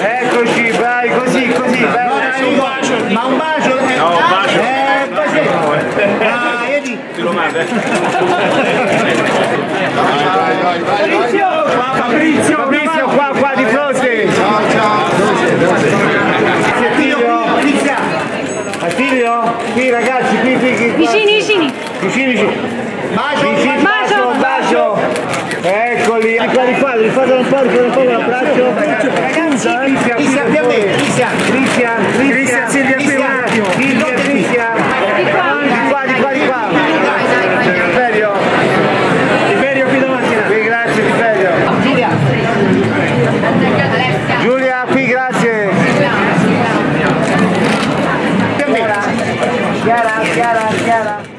Eccoci, vai così, così. Ma un bacio? No, un eh, bacio. Eh, un bacio. Ah, io ti... Te eh. Vai, vai, vai. Fabrizio! Fabrizio, Fabrizio qua, qua di fronte. Ciao, ciao. Attilio, Attilio, qui ragazzi, qui, qui, qui. Vicini, vicini. Vicini, vicini. Bacio, bacio. Ecco, rifate, rifate un po', rifate un po' l'abbraccio. Ragazzi, Cristian, Cristian, Cristian, Cristian, Silvia Primario, Cristian, Cristian. Di qua, di qua, di qua. Tiberio. Tiberio qui davanti. Qui, grazie Tiberio. Giulia. Giulia, qui, grazie. Chiara, Chiara, Chiara.